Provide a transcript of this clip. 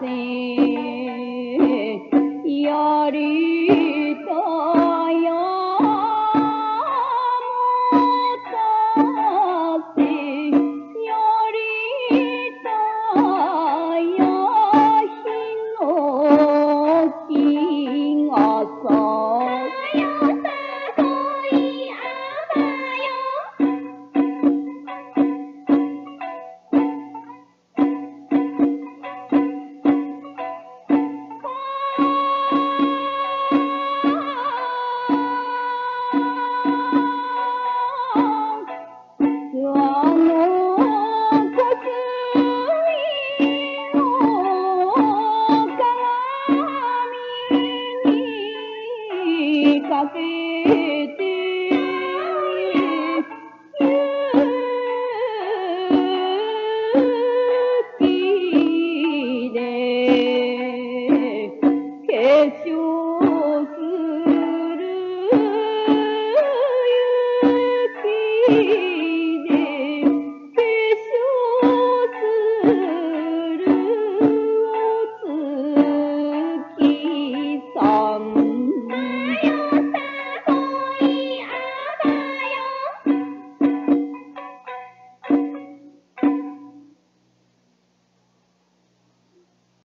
same. Kathy.